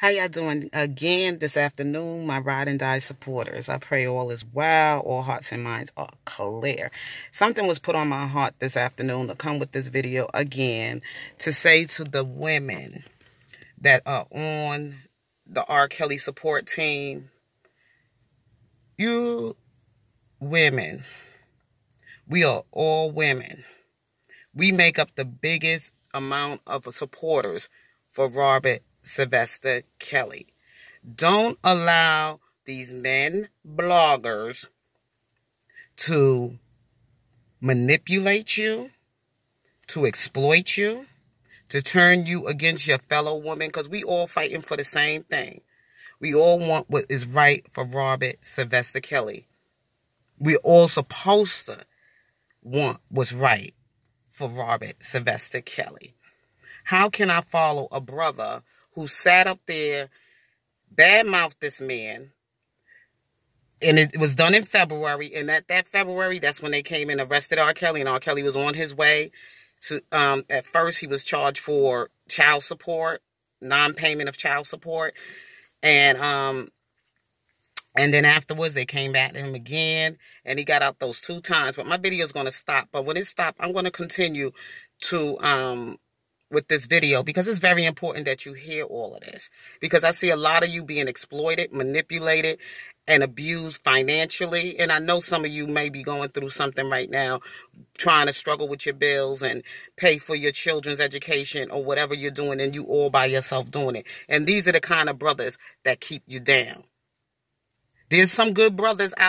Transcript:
How y'all doing again this afternoon, my ride and die supporters? I pray all is well, all hearts and minds are clear. Something was put on my heart this afternoon to come with this video again to say to the women that are on the R. Kelly support team, you women, we are all women. We make up the biggest amount of supporters for Robert Sylvester Kelly. Don't allow these men bloggers to manipulate you, to exploit you, to turn you against your fellow woman because we all fighting for the same thing. We all want what is right for Robert Sylvester Kelly. We're all supposed to want what's right for Robert Sylvester Kelly. How can I follow a brother who sat up there, badmouthed this man. And it was done in February. And at that February, that's when they came and arrested R. Kelly. And R. Kelly was on his way to, um, at first, he was charged for child support, non payment of child support. And, um, and then afterwards, they came back to him again, and he got out those two times. But my video is going to stop. But when it stopped, I'm going to continue to um, with this video because it's very important that you hear all of this because I see a lot of you being exploited, manipulated, and abused financially. And I know some of you may be going through something right now, trying to struggle with your bills and pay for your children's education or whatever you're doing, and you all by yourself doing it. And these are the kind of brothers that keep you down. There's some good brothers out